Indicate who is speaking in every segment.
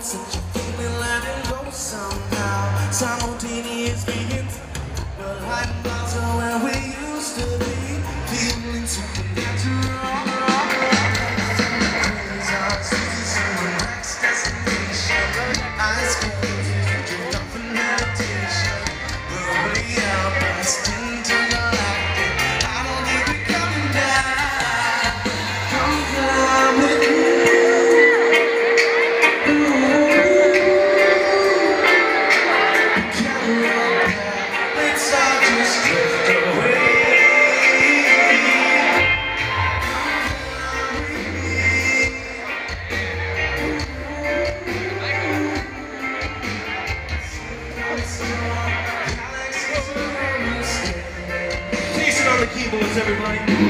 Speaker 1: got such a feeling let it go somehow. Simultaneous begins behind miles where we used to be. Feeling supernatural. Keyboards, everybody.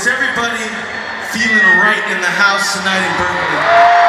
Speaker 1: Is everybody feeling right in the house tonight in Berkeley?